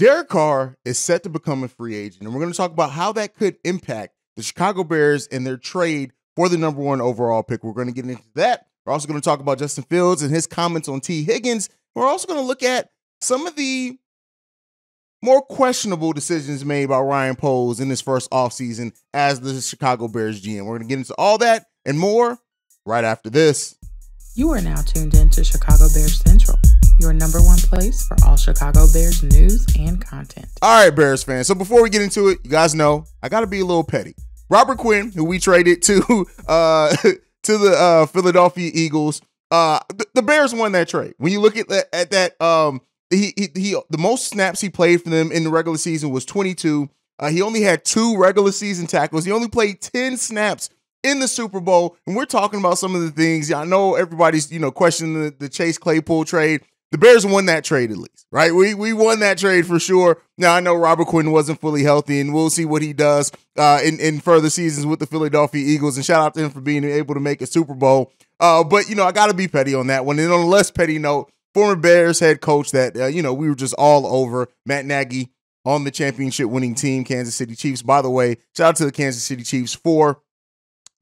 Derek Carr is set to become a free agent, and we're going to talk about how that could impact the Chicago Bears and their trade for the number one overall pick. We're going to get into that. We're also going to talk about Justin Fields and his comments on Tee Higgins. We're also going to look at some of the more questionable decisions made by Ryan Poles in his first offseason as the Chicago Bears GM. We're going to get into all that and more right after this. You are now tuned in to Chicago Bears Central, your number one place for all Chicago Bears news and content. All right, Bears fans. So before we get into it, you guys know I got to be a little petty. Robert Quinn, who we traded to uh to the uh Philadelphia Eagles, uh the, the Bears won that trade. When you look at that at that um he, he he the most snaps he played for them in the regular season was 22. Uh, he only had two regular season tackles. He only played 10 snaps in the Super Bowl. And we're talking about some of the things. I know everybody's, you know, questioning the, the Chase Claypool trade. The Bears won that trade at least, right? We we won that trade for sure. Now I know Robert Quinn wasn't fully healthy, and we'll see what he does uh, in in further seasons with the Philadelphia Eagles. And shout out to him for being able to make a Super Bowl. Uh, but you know I got to be petty on that one. And on a less petty note, former Bears head coach that uh, you know we were just all over Matt Nagy on the championship winning team, Kansas City Chiefs. By the way, shout out to the Kansas City Chiefs for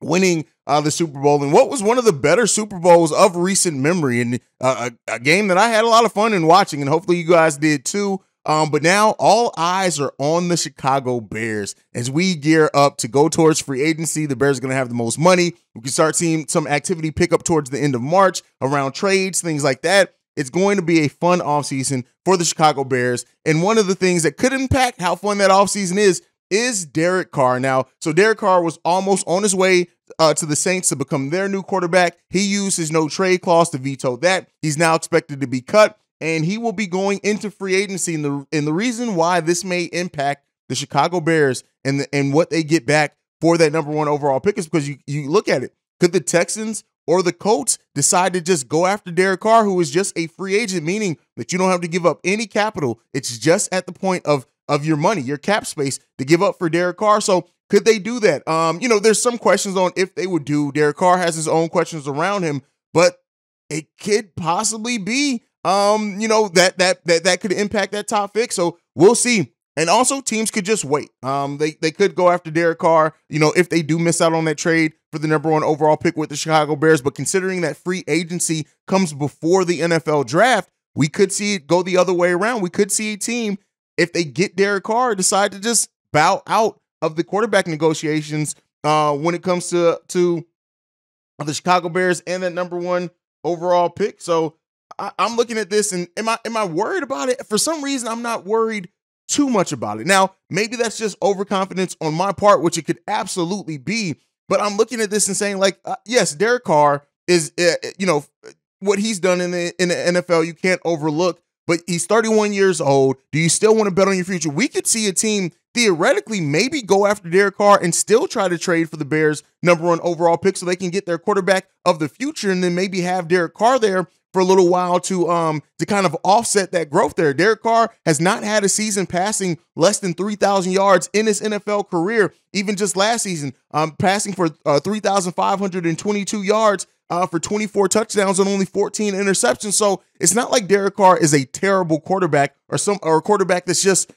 winning uh, the Super Bowl and what was one of the better Super Bowls of recent memory and uh, a, a, game that I had a lot of fun in watching and hopefully you guys did too. Um, but now all eyes are on the Chicago Bears as we gear up to go towards free agency. The Bears are going to have the most money. We can start seeing some activity pick up towards the end of March around trades, things like that. It's going to be a fun offseason for the Chicago Bears. And one of the things that could impact how fun that offseason is is Derek Carr. Now, so Derek Carr was almost on his way uh, to the Saints to become their new quarterback. He used his no trade clause to veto that. He's now expected to be cut, and he will be going into free agency. And the and the reason why this may impact the Chicago Bears and the, and what they get back for that number one overall pick is because you you look at it. Could the Texans or the Colts decide to just go after Derek Carr, who is just a free agent, meaning that you don't have to give up any capital. It's just at the point of of your money, your cap space to give up for Derek Carr. So could they do that? Um, you know, there's some questions on if they would do. Derek Carr has his own questions around him, but it could possibly be um, you know, that that that that could impact that top pick. So we'll see. And also teams could just wait. Um, they they could go after Derek Carr, you know, if they do miss out on that trade for the number one overall pick with the Chicago Bears. But considering that free agency comes before the NFL draft, we could see it go the other way around. We could see a team if they get Derek Carr, decide to just bow out of the quarterback negotiations uh, when it comes to to the Chicago Bears and that number one overall pick. So I, am looking at this and am I am I worried about it? For some reason, I'm not worried too much about it. Now, maybe that's just overconfidence on my part, which it could absolutely be. But I'm looking at this and saying, like, uh, yes, Derek Carr is, uh, you know, what he's done in the in the NFL. You can't overlook but he's 31 years old. Do you still want to bet on your future? We could see a team theoretically maybe go after Derek Carr and still try to trade for the Bears' number one overall pick so they can get their quarterback of the future and then maybe have Derek Carr there for a little while to um to kind of offset that growth there. Derek Carr has not had a season passing less than 3,000 yards in his NFL career. Even just last season, um passing for uh, 3,522 yards uh, for 24 touchdowns and only 14 interceptions. So it's not like Derek Carr is a terrible quarterback or some or a quarterback that's just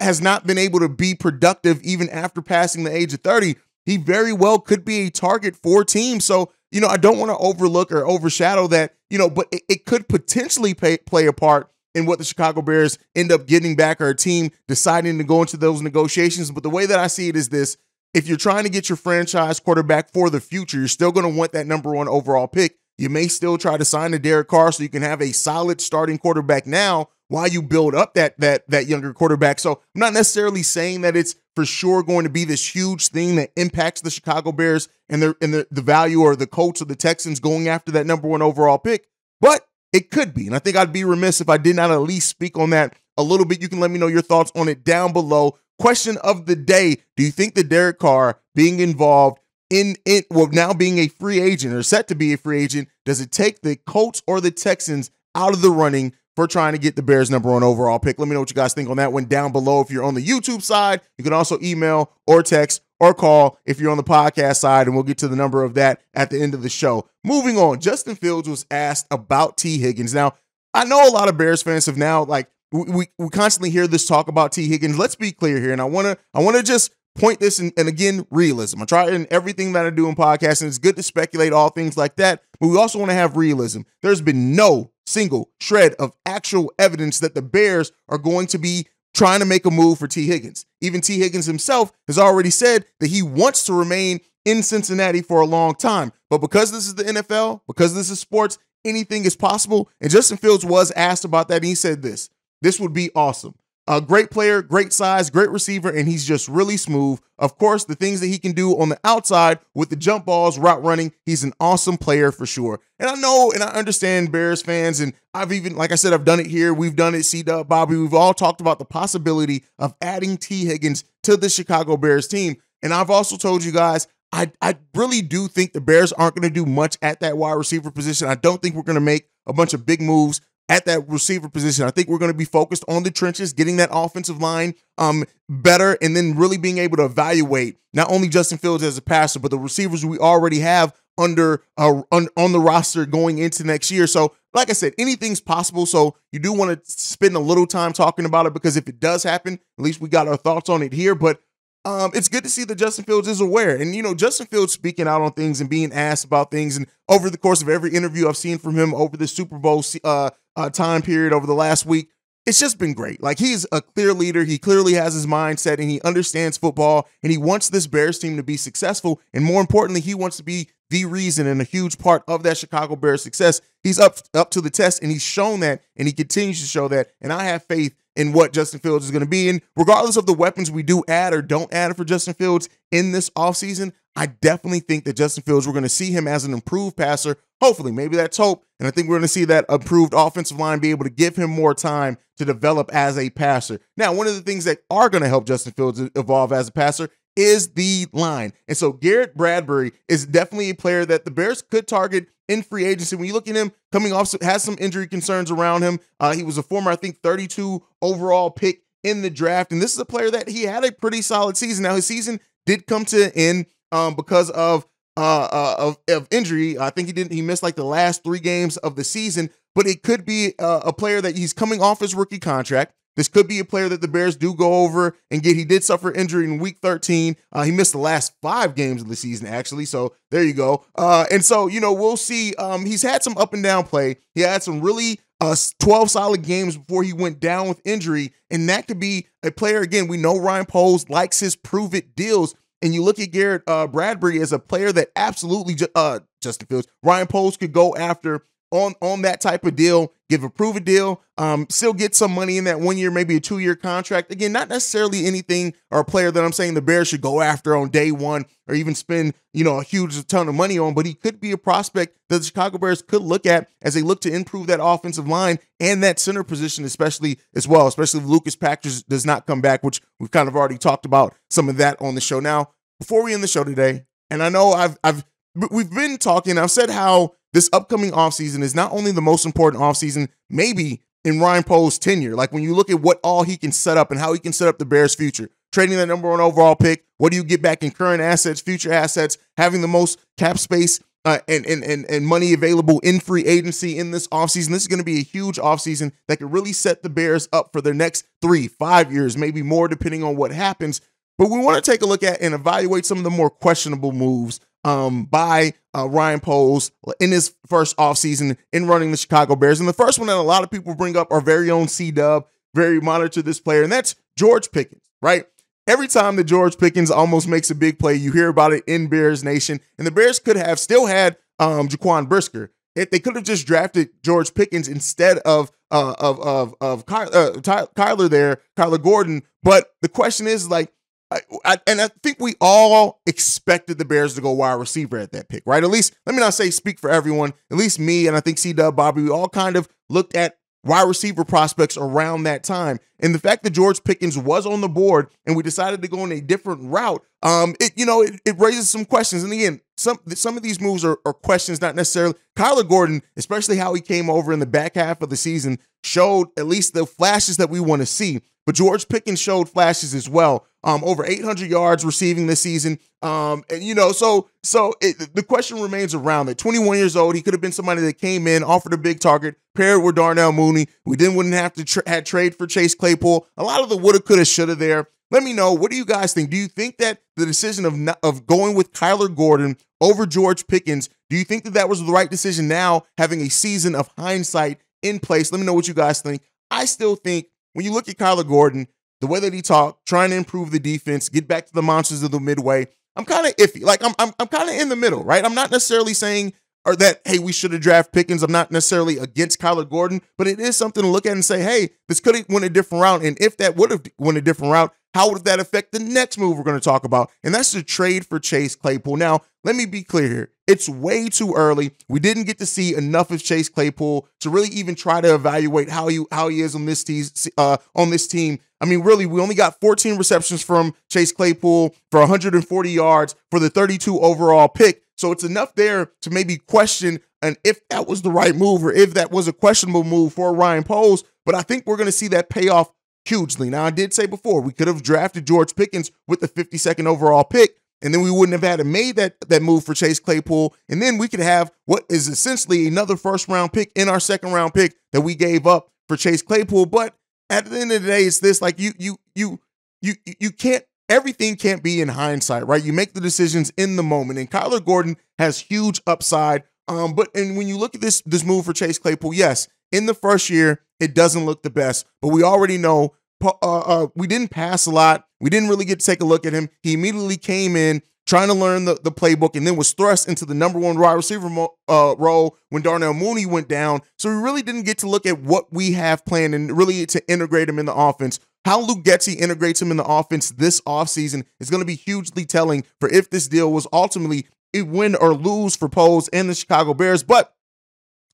has not been able to be productive even after passing the age of 30. He very well could be a target for teams. So, you know, I don't want to overlook or overshadow that, you know, but it, it could potentially pay, play a part in what the Chicago Bears end up getting back or a team deciding to go into those negotiations. But the way that I see it is this if you're trying to get your franchise quarterback for the future, you're still going to want that number one overall pick. You may still try to sign a Derek Carr so you can have a solid starting quarterback now while you build up that that that younger quarterback. So I'm not necessarily saying that it's for sure going to be this huge thing that impacts the Chicago Bears and their and the, the value or the Colts or the Texans going after that number one overall pick, but it could be. And I think I'd be remiss if I did not at least speak on that a little bit. You can let me know your thoughts on it down below. Question of the day Do you think that Derek Carr being involved in it, well, now being a free agent or set to be a free agent, does it take the Colts or the Texans out of the running for trying to get the Bears number one overall pick? Let me know what you guys think on that one down below. If you're on the YouTube side, you can also email or text or call if you're on the podcast side, and we'll get to the number of that at the end of the show. Moving on, Justin Fields was asked about Tee Higgins. Now, I know a lot of Bears fans have now like we, we, constantly hear this talk about Tee Higgins. Let's be clear here, and I want to I want to just point this in, and again realism. I try in everything that I do in podcasting. It's good to speculate all things like that, but we also want to have realism. There's been no single shred of actual evidence that the Bears are going to be trying to make a move for Tee Higgins. Even Tee Higgins himself has already said that he wants to remain in Cincinnati for a long time. But because this is the NFL, because this is sports, anything is possible. And Justin Fields was asked about that, and he said this this would be awesome. A great player, great size, great receiver, and he's just really smooth. Of course, the things that he can do on the outside with the jump balls, route running, he's an awesome player for sure. And I know and I understand Bears fans, and I've even, like I said, I've done it here. We've done it, C Dub, Bobby. We've all talked about the possibility of adding Tee Higgins to the Chicago Bears team. And I've also told you guys, I, I really do think the Bears aren't going to do much at that wide receiver position. I don't think we're going to make a bunch of big moves at that receiver position. I think we're going to be focused on the trenches, getting that offensive line um better, and then really being able to evaluate not only Justin Fields as a passer, but the receivers we already have under uh, on, on the roster going into next year. So, like I said, anything's possible. So you do want to spend a little time talking about it because if it does happen, at least we got our thoughts on it here. But um, it's good to see that Justin Fields is aware. And, you know, Justin Fields speaking out on things and being asked about things. And over the course of every interview I've seen from him over the Super Bowl uh, uh, time period over the last week, it's just been great. Like he's a clear leader. He clearly has his mindset and he understands football and he wants this Bears team to be successful. And more importantly, he wants to be the reason and a huge part of that Chicago Bears success. He's up up to the test and he's shown that and he continues to show that. And I have faith in what Justin Fields is going to be. And regardless of the weapons we do add or don't add for Justin Fields in this offseason, I definitely think that Justin Fields, we're going to see him as an improved passer. Hopefully, maybe that's hope. And I think we're going to see that improved offensive line be able to give him more time to develop as a passer. Now, one of the things that are going to help Justin Fields evolve as a passer is the line. And so Garrett Bradbury is definitely a player that the Bears could target in free agency. When you look at him coming off, has some injury concerns around him. Uh, he was a former, I think, 32 overall pick in the draft. And this is a player that he had a pretty solid season. Now, his season did come to an end um, because of uh, uh, of, of injury. I think he didn't. He missed like the last three games of the season. But it could be uh, a player that he's coming off his rookie contract. This could be a player that the Bears do go over and get. He did suffer injury in week 13. Uh, he missed the last five games of the season, actually. So there you go. Uh, and so, you know, we'll see. Um, he's had some up and down play. He had some really uh, 12 solid games before he went down with injury. And that could be a player, again, we know Ryan Poles likes his prove it deals. And you look at Garrett uh, Bradbury as a player that absolutely, uh, Justin Fields, Ryan Poles could go after on on that type of deal, give a prove a deal, um, still get some money in that one year, maybe a two year contract. Again, not necessarily anything or a player that I'm saying the Bears should go after on day one or even spend you know a huge ton of money on, but he could be a prospect that the Chicago Bears could look at as they look to improve that offensive line and that center position, especially as well, especially if Lucas Patrick does not come back, which we've kind of already talked about some of that on the show. Now, before we end the show today, and I know I've I've we've been talking, I've said how this upcoming offseason is not only the most important offseason, maybe in Ryan Poles' tenure. Like when you look at what all he can set up and how he can set up the Bears' future, trading that number one overall pick, what do you get back in current assets, future assets, having the most cap space uh, and, and, and, and money available in free agency in this offseason. This is going to be a huge offseason that could really set the Bears up for their next three, five years, maybe more, depending on what happens. But we want to take a look at and evaluate some of the more questionable moves um, by uh, Ryan Poles in his first offseason in running the Chicago Bears. And the first one that a lot of people bring up, our very own C Dub, very monitor this player, and that's George Pickens, right? Every time that George Pickens almost makes a big play, you hear about it in Bears Nation. And the Bears could have still had um, Jaquan Brisker. If they could have just drafted George Pickens instead of uh, of of of Ky- uh, Kyler there, Kyler Gordon. But the question is like, I, I, and I think we all expected the Bears to go wide receiver at that pick, right? At least, let me not say speak for everyone. At least me and I think C Dub Bobby, we all kind of looked at wide receiver prospects around that time. And the fact that George Pickens was on the board and we decided to go in a different route, um, it you know it, it raises some questions. And again, some some of these moves are, are questions, not necessarily. Kyler Gordon, especially how he came over in the back half of the season, showed at least the flashes that we want to see. But George Pickens showed flashes as well. Um, over 800 yards receiving this season. Um, and you know, so so it, the question remains around that 21 years old, he could have been somebody that came in, offered a big target, paired with Darnell Mooney. We then wouldn't have to tra- had trade for Chase Claypool. A lot of the woulda, coulda, shoulda there. Let me know. What do you guys think? Do you think that the decision of not, of going with Kyler Gordon over George Pickens, do you think that that was the right decision now, having a season of hindsight in place? Let me know what you guys think. I still think when you look at Kyler Gordon, the way that he talked, trying to improve the defense, get back to the monsters of the midway, I'm kind of iffy. Like I'm I'm, I'm kind of in the middle, right? I'm not necessarily saying or that hey we should have drafted Pickens. I'm not necessarily against Kyler Gordon, but it is something to look at and say, hey, this could have went a different route. And if that would have went a different route, how would that affect the next move we're going to talk about? And that's the trade for Chase Claypool. Now, let me be clear here. It's way too early. We didn't get to see enough of Chase Claypool to really even try to evaluate how he how he is on this team. Uh, on this team, I mean, really, we only got 14 receptions from Chase Claypool for 140 yards for the 32 overall pick. So it's enough there to maybe question and if that was the right move or if that was a questionable move for Ryan Poles. But I think we're going to see that payoff hugely. Now, I did say before we could have drafted George Pickens with the 52nd overall pick, and then we wouldn't have had to made that that move for Chase Claypool, and then we could have what is essentially another first round pick in our second round pick that we gave up for Chase Claypool. But at the end of the day, it's this like you you you you you can't everything can't be in hindsight, right? You make the decisions in the moment, and Kyler Gordon has huge upside. Um, but and when you look at this this move for Chase Claypool, yes, in the first year it doesn't look the best, but we already know uh, uh, we didn't pass a lot. We didn't really get to take a look at him. He immediately came in trying to learn the, the playbook and then was thrust into the number one wide receiver mo- uh, role when Darnell Mooney went down. So we really didn't get to look at what we have planned and really to integrate him in the offense. How Luke Getsy integrates him in the offense this offseason is going to be hugely telling for if this deal was ultimately a win or lose for Poles and the Chicago Bears. But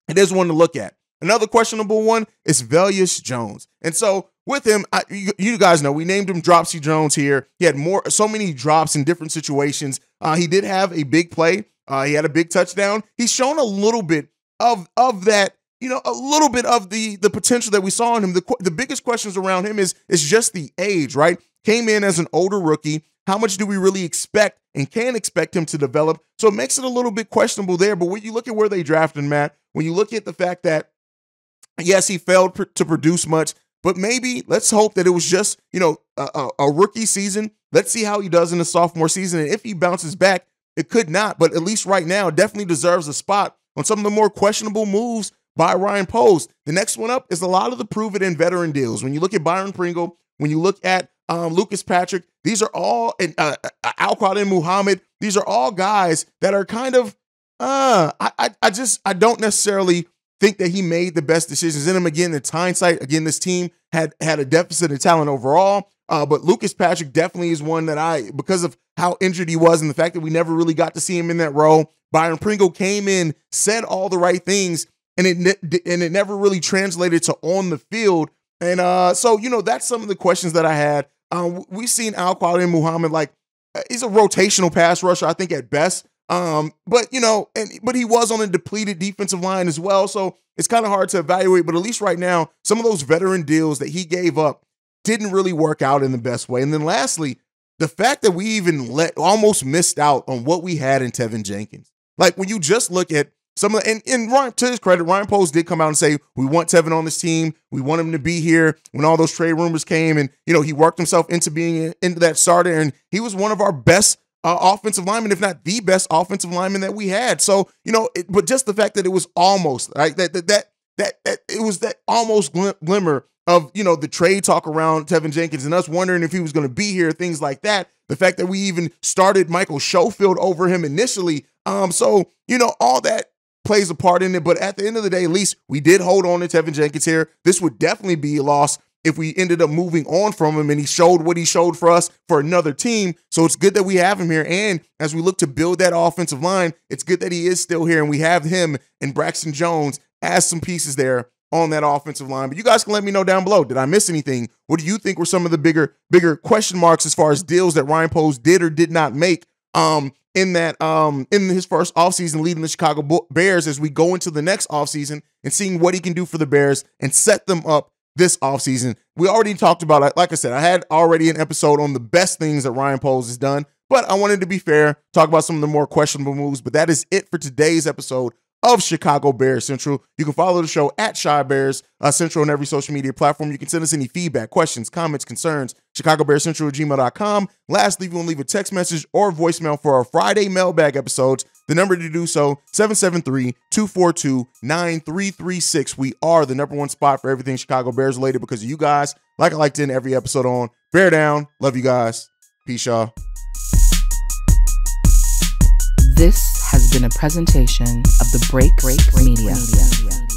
it is one to look at. Another questionable one is Velus Jones. And so with him, I, you, you, guys know we named him Dropsy Jones here. He had more, so many drops in different situations. Uh, he did have a big play. Uh, he had a big touchdown. He's shown a little bit of of that, you know, a little bit of the the potential that we saw in him. The the biggest questions around him is is just the age, right? Came in as an older rookie. How much do we really expect and can expect him to develop? So it makes it a little bit questionable there. But when you look at where they drafted Matt, when you look at the fact that yes, he failed to produce much, but maybe let's hope that it was just, you know, a, a, a, rookie season. Let's see how he does in the sophomore season. And if he bounces back, it could not, but at least right now, definitely deserves a spot on some of the more questionable moves by Ryan Poles. The next one up is a lot of the proven in veteran deals. When you look at Byron Pringle, when you look at um, Lucas Patrick, these are all, and uh, uh Al Muhammad, these are all guys that are kind of, uh, I, I, I just, I don't necessarily think that he made the best decisions in him. Again, it's hindsight. Again, this team had had a deficit of talent overall. Uh, but Lucas Patrick definitely is one that I, because of how injured he was and the fact that we never really got to see him in that role. Byron Pringle came in, said all the right things, and it and it never really translated to on the field. And uh, so you know that's some of the questions that I had. Um, we've seen Al-Quadin Muhammad like uh, he's a rotational pass rusher, I think at best. Um, but you know, and but he was on a depleted defensive line as well, so it's kind of hard to evaluate. But at least right now, some of those veteran deals that he gave up didn't really work out in the best way. And then lastly, the fact that we even let almost missed out on what we had in Teven Jenkins. Like when you just look at some of the, and, and Ryan, to his credit, Ryan Poles did come out and say, we want Teven on this team. We want him to be here when all those trade rumors came. And, you know, he worked himself into being into that starter. And he was one of our best uh, offensive lineman, if not the best offensive lineman that we had. So you know, it, but just the fact that it was almost right that that that that, that it was that almost glim- glimmer of you know the trade talk around Teven Jenkins and us wondering if he was going to be here, things like that. The fact that we even started Michael Schofield over him initially. Um, so you know all that plays a part in it. But at the end of the day, at least we did hold on to Teven Jenkins here. This would definitely be a loss if we ended up moving on from him and he showed what he showed for us for another team. So it's good that we have him here. And as we look to build that offensive line, it's good that he is still here and we have him and Braxton Jones as some pieces there on that offensive line. But you guys can let me know down below. Did I miss anything? What do you think were some of the bigger, bigger question marks as far as deals that Ryan Poles did or did not make? Um, in that um in his first offseason leading the Chicago Bears as we go into the next offseason and seeing what he can do for the Bears and set them up this offseason we already talked about it. Like I said, I had already an episode on the best things that Ryan Poles has done, but I wanted to be fair, talk about some of the more questionable moves. But that is it for today's episode of Chicago Bears Central. You can follow the show at Chi Bears uh, Central on every social media platform. You can send us any feedback, questions, comments, concerns, Chicago Bears Central at gmail.com. Lastly, if you want to leave a text message or voicemail for our Friday mailbag episodes, the number to do so, 773-242-9336. We are the number one spot for everything Chicago Bears related because of you guys. Like I liked in every episode on. Bear down. Love you guys. Peace, y'all. This has been a presentation of the Break Break Media. Media.